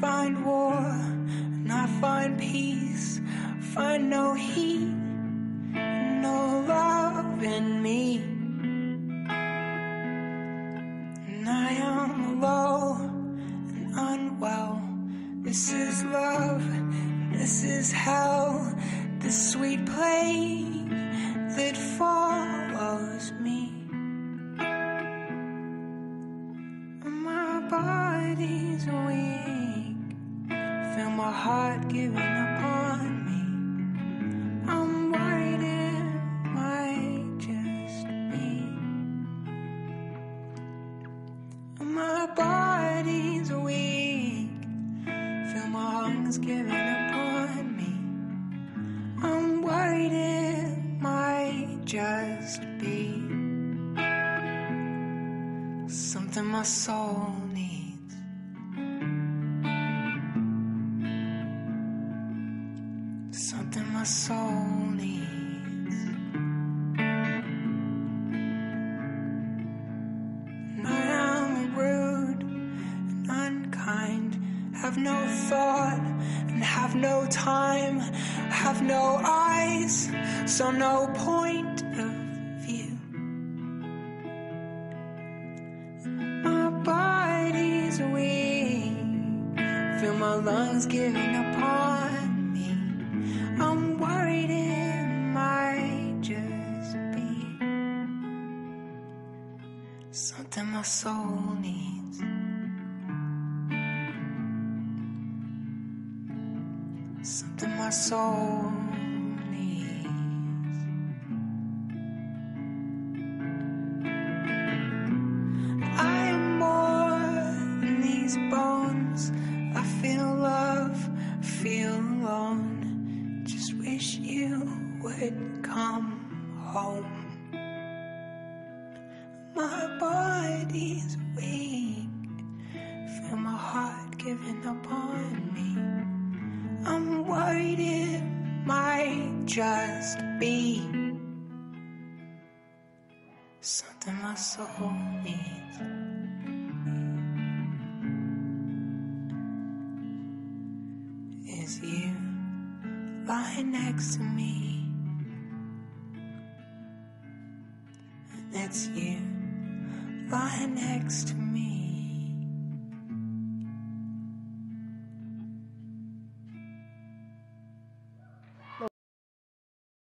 find war and I find peace. Find no heat, no love in me. Unwell. This is love, this is hell, this sweet plague that follows me. My body's weak. Feel my heart giving upon lungs giving upon me. I'm worried it might just be something my soul needs. Something my soul needs. Have no thought and have no time, have no eyes, so no point of view. My body's weak. Feel my lungs giving upon me. I'm worried it might just be something my soul needs. Something my soul needs. I am more than these bones. I feel love, feel alone. Just wish you would come home. My body's weak. Feel my heart giving upon might just be something my soul needs. Is you lying next to me? And it's you lying next to me.